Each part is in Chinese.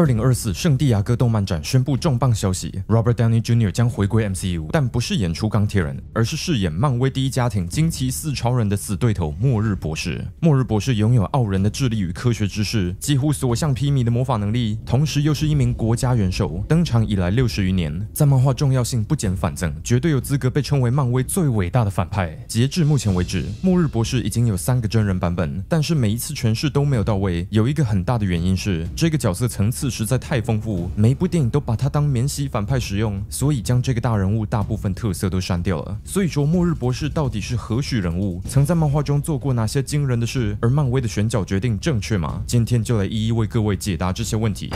二零二四圣地亚哥动漫展宣布重磅消息：Robert Downey Jr. 将回归 MCU，但不是演出钢铁人，而是饰演漫威第一家庭惊奇四超人的死对头末日博士。末日博士拥有傲人的智力与科学知识，几乎所向披靡的魔法能力，同时又是一名国家元首。登场以来六十余年，在漫画重要性不减反增，绝对有资格被称为漫威最伟大的反派。截至目前为止，末日博士已经有三个真人版本，但是每一次诠释都没有到位。有一个很大的原因是，这个角色层次。实在太丰富，每一部电影都把它当免洗反派使用，所以将这个大人物大部分特色都删掉了。所以说，末日博士到底是何许人物？曾在漫画中做过哪些惊人的事？而漫威的选角决定正确吗？今天就来一一为各位解答这些问题。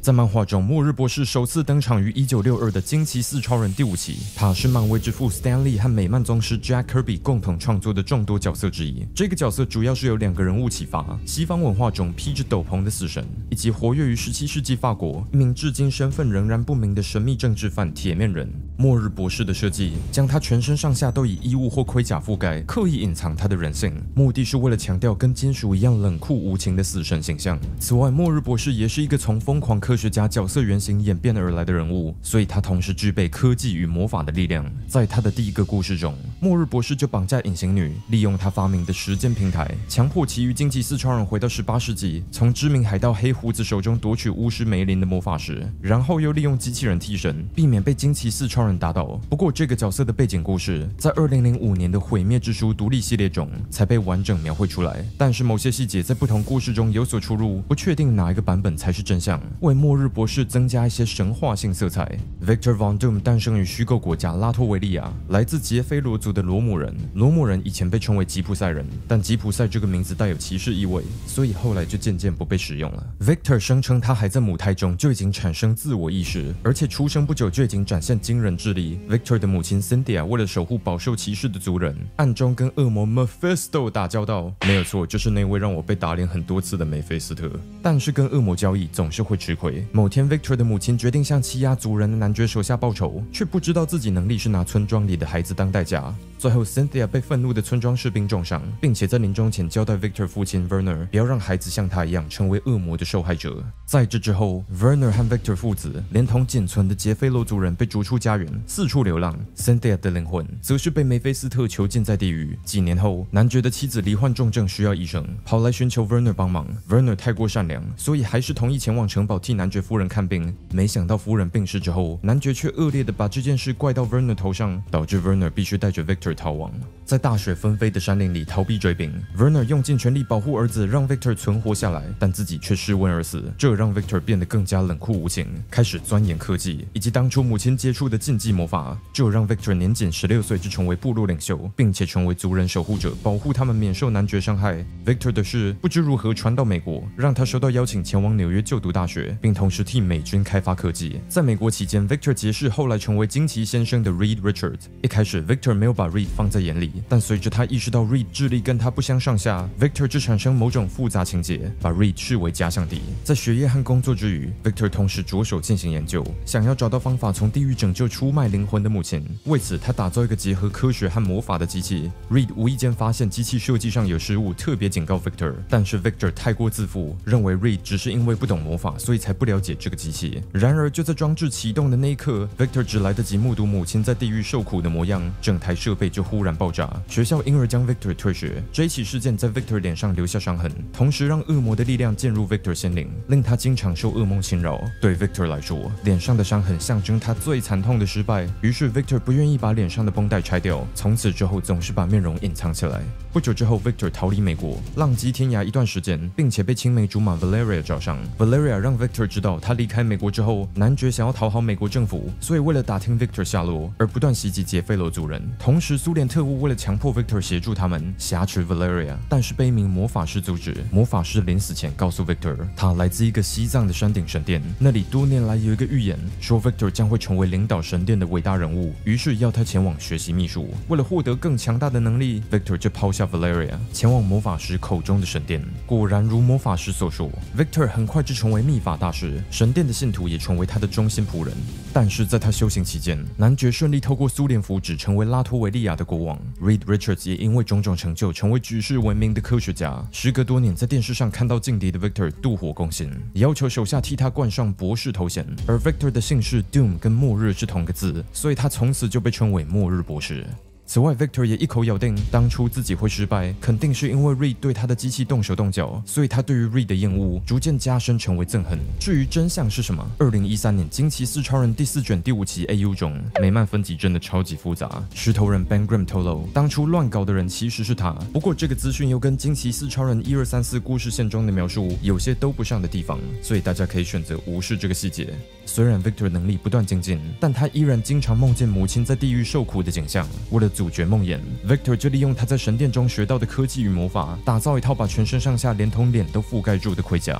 在漫画中，末日博士首次登场于1962的《惊奇四超人》第五期。他是漫威之父 Stan Lee 和美漫宗师 Jack Kirby 共同创作的众多角色之一。这个角色主要是由两个人物启发：西方文化中披着斗篷的死神，以及活跃于17世纪法国一名至今身份仍然不明的神秘政治犯铁面人。末日博士的设计将他全身上下都以衣物或盔甲覆盖，刻意隐藏他的人性，目的是为了强调跟金属一样冷酷无情的死神形象。此外，末日博士也是一个从疯狂科学家角色原型演变而来的人物，所以他同时具备科技与魔法的力量。在他的第一个故事中，末日博士就绑架隐形女，利用他发明的时间平台，强迫其余惊奇四超人回到十八世纪，从知名海盗黑胡子手中夺取巫师梅林的魔法石，然后又利用机器人替身，避免被惊奇四超人打倒。不过，这个角色的背景故事在二零零五年的毁灭之书独立系列中才被完整描绘出来，但是某些细节在不同故事中有所出入，不确定哪一个版本才是真相。为末日博士增加一些神话性色彩。Victor Von Doom 诞生于虚构国家拉脱维利亚，来自杰菲罗族的罗姆人。罗姆人以前被称为吉普赛人，但吉普赛这个名字带有歧视意味，所以后来就渐渐不被使用了。Victor 声称他还在母胎中就已经产生自我意识，而且出生不久就已经展现惊人智力。Victor 的母亲 Cynthia 为了守护饱受歧视的族人，暗中跟恶魔 Mephisto 打交道。没有错，就是那位让我被打脸很多次的梅菲斯特。但是跟恶魔交易总是会吃亏。某天。Victor 的母亲决定向欺压族人的男爵手下报仇，却不知道自己能力是拿村庄里的孩子当代价。最后，Cynthia 被愤怒的村庄士兵重伤，并且在临终前交代 Victor 父亲 Werner 不要让孩子像他一样成为恶魔的受害者。在这之后，Werner 和 Victor 父子连同仅存的杰菲罗族人被逐出家园，四处流浪。Cynthia 的灵魂则是被梅菲斯特囚禁在地狱。几年后，男爵的妻子罹患重症，需要医生，跑来寻求 Werner 帮忙。Werner 太过善良，所以还是同意前往城堡替男爵夫人看病。没想到夫人病逝之后，男爵却恶劣的把这件事怪到 Werner 头上，导致 Werner 必须带着 Victor。逃亡，在大雪纷飞的山林里逃避追兵。Werner 用尽全力保护儿子，让 Victor 存活下来，但自己却失温而死。这让 Victor 变得更加冷酷无情，开始钻研科技以及当初母亲接触的近禁忌魔法。就让 Victor 年仅十六岁就成为部落领袖，并且成为族人守护者，保护他们免受男爵伤害。Victor 的事不知如何传到美国，让他收到邀请前往纽约就读大学，并同时替美军开发科技。在美国期间，Victor 结识后来成为惊奇先生的 Reed Richards。一开始，Victor 没有把 Reed 放在眼里，但随着他意识到 Reed 智力跟他不相上下，Victor 就产生某种复杂情节，把 Reed 视为假想敌。在学业和工作之余，Victor 同时着手进行研究，想要找到方法从地狱拯救出出卖灵魂的母亲。为此，他打造一个结合科学和魔法的机器。Reed 无意间发现机器设计上有失误，特别警告 Victor，但是 Victor 太过自负，认为 Reed 只是因为不懂魔法，所以才不了解这个机器。然而，就在装置启动的那一刻，Victor 只来得及目睹母亲在地狱受苦的模样，整台设备就忽然。爆炸，学校因而将 Victor 退学。这一起事件在 Victor 脸上留下伤痕，同时让恶魔的力量进入 Victor 心灵，令他经常受噩梦侵扰。对 Victor 来说，脸上的伤痕象征他最惨痛的失败。于是 Victor 不愿意把脸上的绷带拆掉，从此之后总是把面容隐藏起来。不久之后，Victor 逃离美国，浪迹天涯一段时间，并且被青梅竹马 Valeria 找上。Valeria 让 Victor 知道，他离开美国之后，男爵想要讨好美国政府，所以为了打听 Victor 下落，而不断袭击杰菲罗族人。同时，苏联特务。为了强迫 Victor 协助他们挟持 Valeria，但是被一名魔法师阻止。魔法师临死前告诉 Victor，他来自一个西藏的山顶神殿，那里多年来有一个预言，说 Victor 将会成为领导神神殿的伟大人物，于是要他前往学习秘术。为了获得更强大的能力，Victor 就抛下 Valeria，前往魔法师口中的神殿。果然如魔法师所说，Victor 很快就成为秘法大师，神殿的信徒也成为他的忠心仆人。但是在他修行期间，男爵顺利透过苏联福祉成为拉脱维利亚的国王。Reed Richards 也因为种种成就，成为举世闻名的科学家。时隔多年，在电视上看到劲敌的 Victor 妒火攻心，要求手下替他冠上博士头衔。而 Victor 的姓氏 Doom 跟末日是同个字，所以他从此就被称为末日博士。此外，Victor 也一口咬定，当初自己会失败，肯定是因为 Reed 对他的机器动手动脚，所以他对于 Reed 的厌恶逐渐加深，成为憎恨。至于真相是什么？二零一三年《惊奇四超人》第四卷第五期 AU 中，美曼分级真的超级复杂。石头人 Ben Grimm 透露，当初乱搞的人其实是他。不过这个资讯又跟《惊奇四超人》一二三四故事线中的描述有些都不上的地方，所以大家可以选择无视这个细节。虽然 Victor 能力不断精进，但他依然经常梦见母亲在地狱受苦的景象。为了主角梦魇，Victor 就利用他在神殿中学到的科技与魔法，打造一套把全身上下连同脸都覆盖住的盔甲。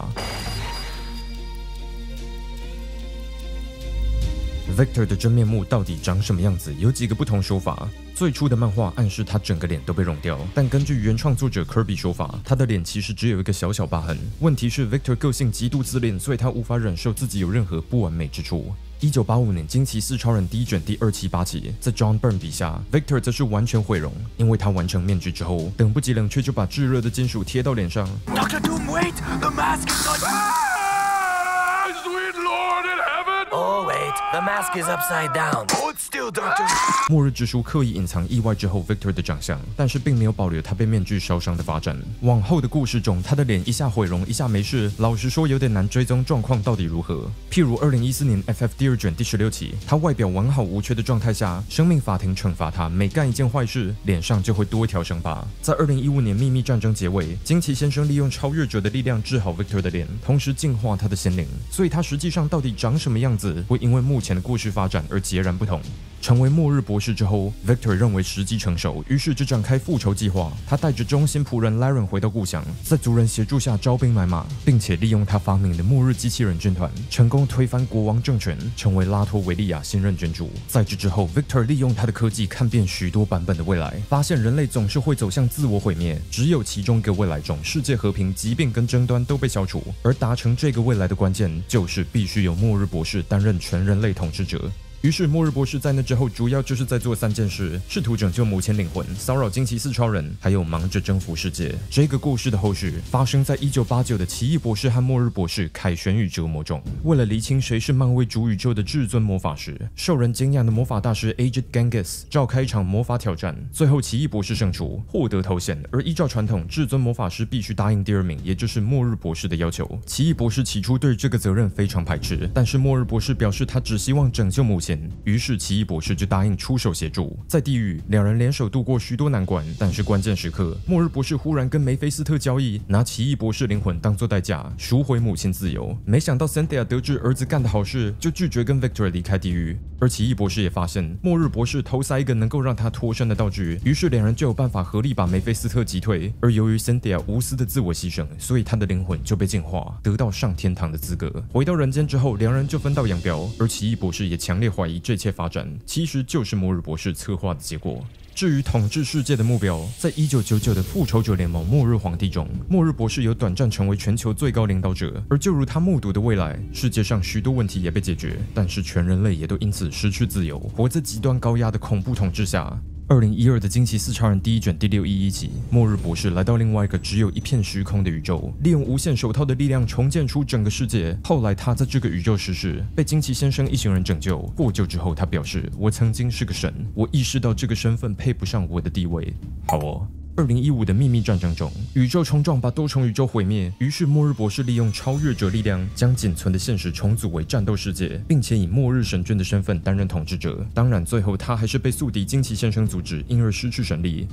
Victor 的真面目到底长什么样子？有几个不同说法。最初的漫画暗示他整个脸都被融掉，但根据原创作者 Kirby 说法，他的脸其实只有一个小小疤痕。问题是 Victor 个性极度自恋，所以他无法忍受自己有任何不完美之处。一九八五年《惊奇四超人》第一卷第二七八集，在 John Byrne 笔下，Victor 则是完全毁容，因为他完成面具之后，等不及冷却就把炙热的金属贴到脸上。Doctor Doom, wait! The mask is not. Ah, sweet Lord in heaven! Oh. The mask is upside down. Hold still, Doctor. 末日之书刻意隐藏意外之后 Victor 的长相，但是并没有保留他被面具烧伤的发展。往后的故事中，他的脸一下毁容，一下没事，老实说有点难追踪状况到底如何。譬如二零一四年 FF 第二卷第十六期，他外表完好无缺的状态下，生命法庭惩罚他每干一件坏事，脸上就会多一条伤疤。在二零一五年秘密战争结尾，惊奇先生利用超越者的力量治好 Victor 的脸，同时净化他的心灵，所以他实际上到底长什么样子，会因为目前的故事发展而截然不同。成为末日博士之后，Victor 认为时机成熟，于是就展开复仇计划。他带着忠心仆人 Laren 回到故乡，在族人协助下招兵买马，并且利用他发明的末日机器人军团，成功推翻国王政权，成为拉脱维利亚新任君主。在这之后，Victor 利用他的科技看遍许多版本的未来，发现人类总是会走向自我毁灭，只有其中一个未来中，世界和平、疾病跟争端都被消除。而达成这个未来的关键，就是必须有末日博士担任全人类统治者。于是，末日博士在那之后，主要就是在做三件事：试图拯救母亲灵魂，骚扰惊奇四超人，还有忙着征服世界。这个故事的后续发生在一九八九的奇异博士和末日博士凯旋与折磨中。为了厘清谁是漫威主宇宙的至尊魔法师，受人敬仰的魔法大师 Agent Genghis 召开一场魔法挑战，最后奇异博士胜出，获得头衔。而依照传统，至尊魔法师必须答应第二名，也就是末日博士的要求。奇异博士起初对这个责任非常排斥，但是末日博士表示他只希望拯救母亲。于是奇异博士就答应出手协助。在地狱，两人联手度过许多难关，但是关键时刻，末日博士忽然跟梅菲斯特交易，拿奇异博士灵魂当做代价，赎回母亲自由。没想到 Cynthia 得知儿子干的好事，就拒绝跟 Victor 离开地狱。而奇异博士也发现末日博士偷塞一个能够让他脱身的道具，于是两人就有办法合力把梅菲斯特击退。而由于 Cynthia 无私的自我牺牲，所以他的灵魂就被净化，得到上天堂的资格。回到人间之后，两人就分道扬镳。而奇异博士也强烈怀疑这一切发展其实就是末日博士策划的结果。至于统治世界的目标，在一九九九的复仇者联盟末日皇帝中，末日博士有短暂成为全球最高领导者。而就如他目睹的未来，世界上许多问题也被解决，但是全人类也都因此失去自由，活在极端高压的恐怖统治下。二零一二的惊奇四超人第一卷第六一一集，末日博士来到另外一个只有一片虚空的宇宙，利用无限手套的力量重建出整个世界。后来他在这个宇宙逝世，被惊奇先生一行人拯救。获救之后，他表示：“我曾经是个神，我意识到这个身份配不上我的地位。”好哦。二零一五的秘密战争中，宇宙冲撞把多重宇宙毁灭，于是末日博士利用超越者力量，将仅存的现实重组为战斗世界，并且以末日神君的身份担任统治者。当然，最后他还是被宿敌惊奇先生阻止，因而失去神力。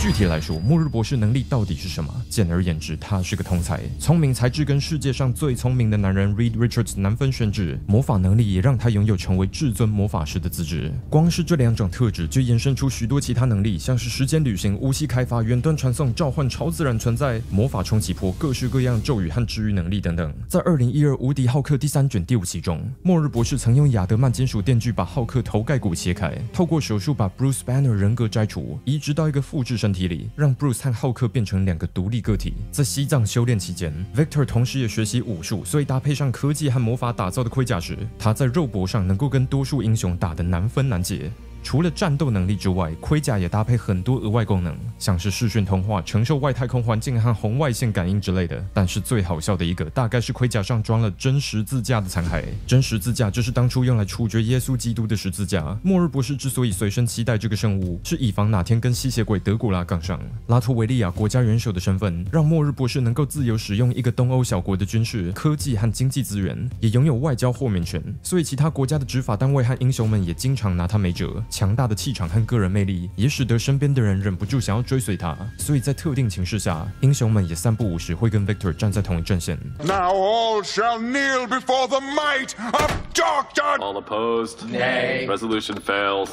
具体来说，末日博士能力到底是什么？简而言之，他是个通才，聪明才智跟世界上最聪明的男人 Reed Richards 难分轩轾。魔法能力也让他拥有成为至尊魔法师的资质。光是这两种特质，就衍生出许多其他能力，像是时间旅行、无息开发、远端传送、召唤超自然存在、魔法冲击波、各式各样咒语和治愈能力等等。在二零一二《无敌浩克》第三卷第五期中，末日博士曾用亚德曼金属电锯把浩克头盖骨切开，透过手术把 Bruce Banner 人格摘除，移植到一个复制身体让 Bruce 和浩克变成两个独立个体。在西藏修炼期间，Victor 同时也学习武术，所以搭配上科技和魔法打造的盔甲时，他在肉搏上能够跟多数英雄打得难分难解。除了战斗能力之外，盔甲也搭配很多额外功能，像是视讯通话、承受外太空环境和红外线感应之类的。但是最好笑的一个，大概是盔甲上装了真十字架的残骸。真十字架就是当初用来处决耶稣基督的十字架。末日博士之所以随身期待这个圣物，是以防哪天跟吸血鬼德古拉杠上。拉脱维利亚国家元首的身份，让末日博士能够自由使用一个东欧小国的军事、科技和经济资源，也拥有外交豁免权。所以其他国家的执法单位和英雄们也经常拿他没辙。强大的气场和个人魅力，也使得身边的人忍不住想要追随他。所以在特定情势下，英雄们也三不五时会跟 Victor 站在同一阵线。Now all shall kneel before the might of Doctor. All opposed? Nay. Resolution fails.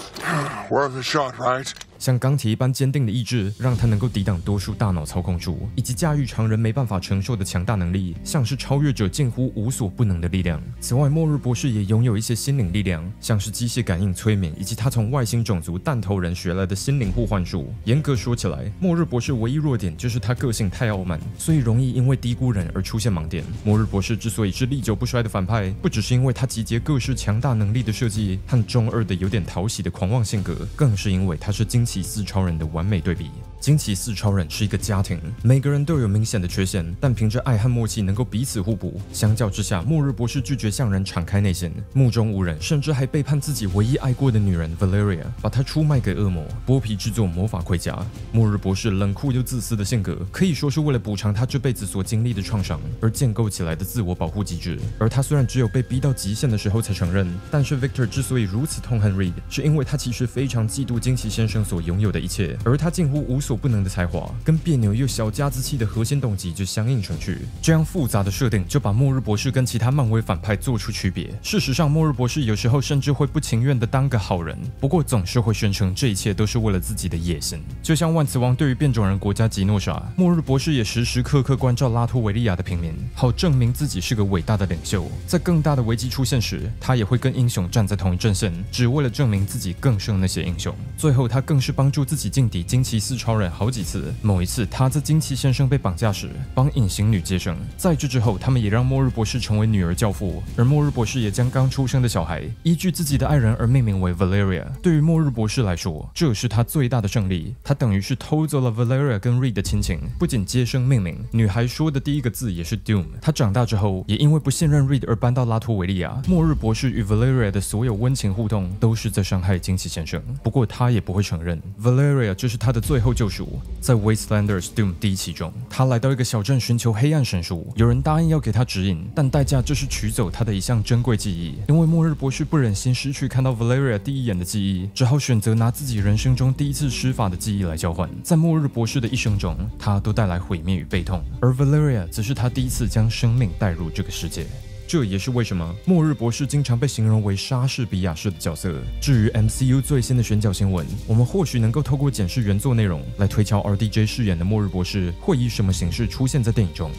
Worth a shot, right? 像钢铁一般坚定的意志，让他能够抵挡多数大脑操控术，以及驾驭常人没办法承受的强大能力，像是超越者近乎无所不能的力量。此外，末日博士也拥有一些心灵力量，像是机械感应、催眠，以及他从外星种族弹头人学来的心灵互换术。严格说起来，末日博士唯一弱点就是他个性太傲慢，所以容易因为低估人而出现盲点。末日博士之所以是历久不衰的反派，不只是因为他集结各式强大能力的设计和中二的有点讨喜的狂妄性格，更是因为他是惊奇四超人的完美对比。惊奇四超人是一个家庭，每个人都有明显的缺陷，但凭着爱和默契能够彼此互补。相较之下，末日博士拒绝向人敞开内心，目中无人，甚至还背叛自己唯一爱过的女人 Valeria，把她出卖给恶魔，剥皮制作魔法盔甲。末日博士冷酷又自私的性格，可以说是为了补偿他这辈子所经历的创伤而建构起来的自我保护机制。而他虽然只有被逼到极限的时候才承认，但是 Victor 之所以如此痛恨 Reed，是因为他其实非常嫉妒惊奇先生所拥有的一切，而他近乎无所不能的才华，跟别扭又小家子气的核心动机就相映成趣。这样复杂的设定，就把末日博士跟其他漫威反派做出区别。事实上，末日博士有时候甚至会不情愿的当个好人，不过总是会宣称这一切都是为了自己的野心。就像万磁王对于变种人国家吉诺莎，末日博士也时时刻刻关照拉脱维利亚的平民，好证明自己是个伟大的领袖。在更大的危机出现时，他也会跟英雄站在同一阵线，只为了证明自己更胜那些英雄。最后，他更是帮助自己劲敌惊奇四超好几次。某一次，他在惊奇先生被绑架时，帮隐形女接生。在这之后，他们也让末日博士成为女儿教父，而末日博士也将刚出生的小孩依据自己的爱人而命名为 Valeria。对于末日博士来说，这是他最大的胜利。他等于是偷走了 Valeria 跟 Reed 的亲情，不仅接生命名，女孩说的第一个字也是 Doom。他长大之后，也因为不信任 Reed 而搬到拉脱维利亚。末日博士与 Valeria 的所有温情互动，都是在伤害惊奇先生。不过他也不会承认，Valeria 这是他的最后救赎。在 Wastelanders Doom 第一期中，他来到一个小镇寻求黑暗神书，有人答应要给他指引，但代价就是取走他的一项珍贵记忆。因为末日博士不忍心失去看到 Valeria 第一眼的记忆，只好选择拿自己人生中第一次施法的记忆来交换。在末日博士的一生中，他都带来毁灭与悲痛，而 Valeria 则是他第一次将生命带入这个世界。这也是为什么末日博士经常被形容为莎士比亚式的角色。至于 MCU 最新的选角新闻，我们或许能够透过检视原作内容来推敲 RDJ 饰演的末日博士会以什么形式出现在电影中。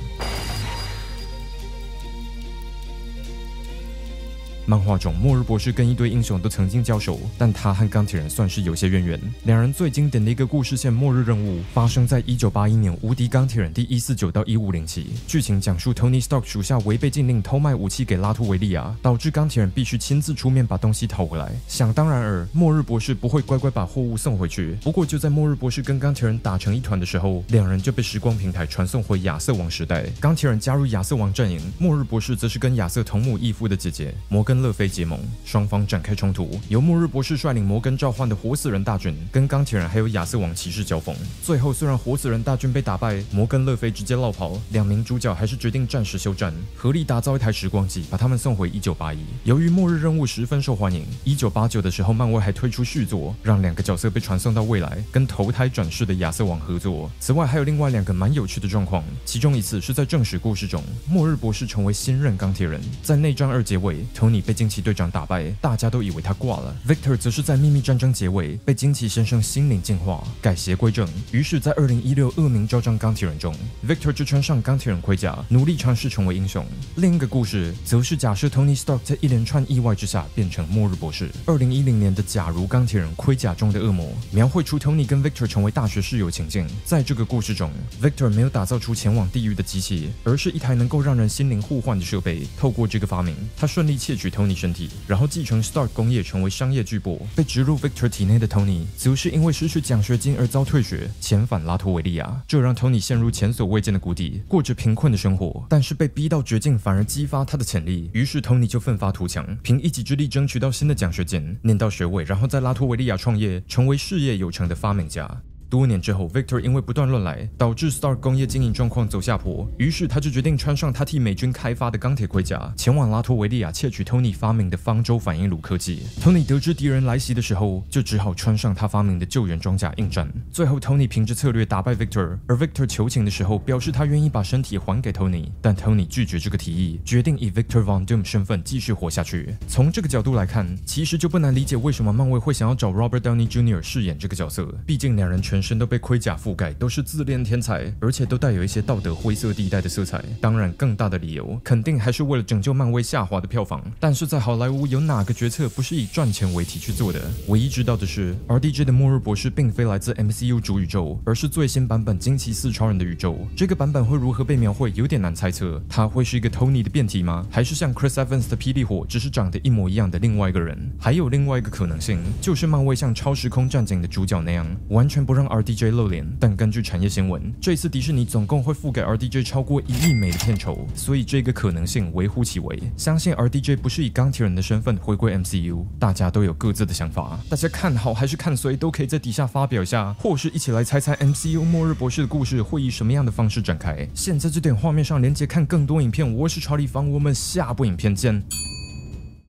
漫画中，末日博士跟一堆英雄都曾经交手，但他和钢铁人算是有些渊源。两人最经典的一个故事线——末日任务，发生在1981年《无敌钢铁人》第一四九到一五零期。剧情讲述 Tony Stark 属下违背禁令偷卖武器给拉脱维利亚，导致钢铁人必须亲自出面把东西讨回来。想当然尔，末日博士不会乖乖把货物送回去。不过就在末日博士跟钢铁人打成一团的时候，两人就被时光平台传送回亚瑟王时代。钢铁人加入亚瑟王阵营，末日博士则是跟亚瑟同母异父的姐姐摩根。跟勒菲结盟，双方展开冲突，由末日博士率领摩根召唤的活死人大军跟钢铁人还有亚瑟王骑士交锋。最后虽然活死人大军被打败，摩根、勒菲直接落跑，两名主角还是决定暂时休战，合力打造一台时光机，把他们送回1981。由于末日任务十分受欢迎，1989的时候漫威还推出续作，让两个角色被传送到未来，跟投胎转世的亚瑟王合作。此外还有另外两个蛮有趣的状况，其中一次是在正史故事中，末日博士成为新任钢铁人，在内战二结尾托尼被惊奇队长打败，大家都以为他挂了。Victor 则是在秘密战争结尾被惊奇先生心灵净化，改邪归正。于是，在2016恶名昭彰钢铁人中，Victor 就穿上钢铁人盔甲，努力尝试成为英雄。另一个故事则是假设 Tony Stark 在一连串意外之下变成末日博士。2010年的《假如钢铁人盔甲中的恶魔》描绘出 Tony 跟 Victor 成为大学室友情境。在这个故事中，Victor 没有打造出前往地狱的机器，而是一台能够让人心灵互换的设备。透过这个发明，他顺利窃取 Tony 身体，然后继承 Stark 工业，成为商业巨擘。被植入 Victor 体内的 Tony 则是因为失去奖学金而遭退学，遣返拉脱维利亚，这让 Tony 陷入前所未见的谷底，过着贫困的生活。但是被逼到绝境，反而激发他的潜力。于是 Tony 就奋发图强，凭一己之力争取到新的奖学金，念到学位，然后在拉脱维利亚创业，成为事业有成的发明家。多年之后，Victor 因为不断乱来，导致 Star 工业经营状况走下坡。于是他就决定穿上他替美军开发的钢铁盔甲，前往拉脱维利亚窃取 Tony 发明的方舟反应炉科技。Tony 得知敌人来袭的时候，就只好穿上他发明的救援装甲应战。最后，Tony 凭着策略打败 Victor，而 Victor 求情的时候表示他愿意把身体还给 Tony，但 Tony 拒绝这个提议，决定以 Victor Von Doom 身份继续活下去。从这个角度来看，其实就不难理解为什么漫威会想要找 Robert Downey Jr. 饰演这个角色，毕竟两人全身都被盔甲覆盖，都是自恋天才，而且都带有一些道德灰色地带的色彩。当然，更大的理由肯定还是为了拯救漫威下滑的票房。但是在好莱坞，有哪个决策不是以赚钱为题去做的？唯一知道的是，RDJ 的末日博士并非来自 MCU 主宇宙，而是最新版本惊奇四超人的宇宙。这个版本会如何被描绘，有点难猜测。他会是一个 Tony 的变体吗？还是像 Chris Evans 的霹雳火，只是长得一模一样的另外一个人？还有另外一个可能性，就是漫威像超时空战警的主角那样，完全不让 RDJ 露脸。但根据产业新闻，这次迪士尼总共会付给 RDJ 超过一亿美的片酬，所以这个可能性微乎其微。相信 RDJ 不是以钢铁人的身份回归 MCU，大家都有各自的想法。大家看好还是看衰，都可以在底下发表一下，或是一起来猜猜 MCU 末日博士的故事会以什么样的方式展开。现在就点画面上连接看更多影片，我是超立方，我们下部影片见。